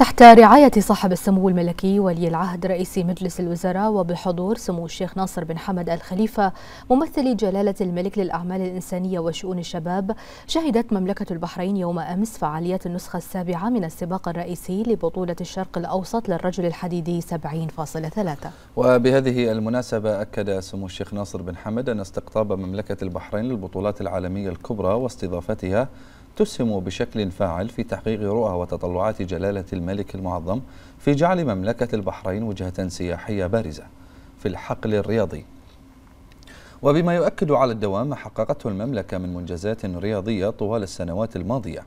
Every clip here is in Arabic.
تحت رعاية صاحب السمو الملكي ولي العهد رئيس مجلس الوزراء وبحضور سمو الشيخ ناصر بن حمد الخليفة ممثل جلالة الملك للأعمال الإنسانية وشؤون الشباب شهدت مملكة البحرين يوم أمس فعاليات النسخة السابعة من السباق الرئيسي لبطولة الشرق الأوسط للرجل الحديدي 70.3 وبهذه المناسبة أكد سمو الشيخ ناصر بن حمد أن استقطاب مملكة البحرين للبطولات العالمية الكبرى واستضافتها تسهم بشكل فاعل في تحقيق رؤى وتطلعات جلالة الملك المعظم في جعل مملكة البحرين وجهة سياحية بارزة في الحقل الرياضي. وبما يؤكد على الدوام ما حققته المملكة من منجزات رياضية طوال السنوات الماضية.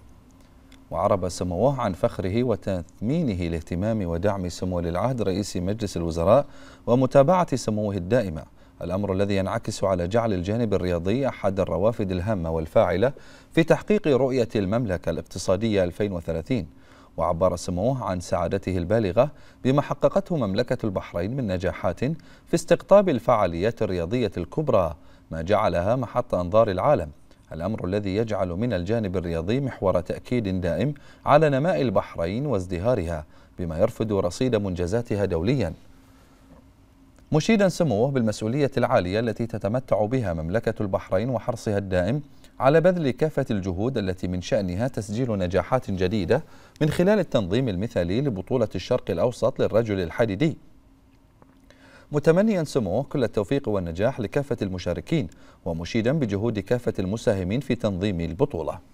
وعرب سموه عن فخره وتثمينه لاهتمام ودعم سمو العهد رئيس مجلس الوزراء ومتابعة سموه الدائمة. الأمر الذي ينعكس على جعل الجانب الرياضي أحد الروافد الهامة والفاعلة في تحقيق رؤية المملكة الاقتصادية 2030 وعبر سموه عن سعادته البالغة بما حققته مملكة البحرين من نجاحات في استقطاب الفعاليات الرياضية الكبرى ما جعلها محط أنظار العالم. الأمر الذي يجعل من الجانب الرياضي محور تأكيد دائم على نماء البحرين وازدهارها بما يرفض رصيد منجزاتها دولياً. مشيدا سموه بالمسؤولية العالية التي تتمتع بها مملكة البحرين وحرصها الدائم على بذل كافة الجهود التي من شأنها تسجيل نجاحات جديدة من خلال التنظيم المثالي لبطولة الشرق الأوسط للرجل الحديدي. متمنيا سموه كل التوفيق والنجاح لكافة المشاركين ومشيدا بجهود كافة المساهمين في تنظيم البطولة.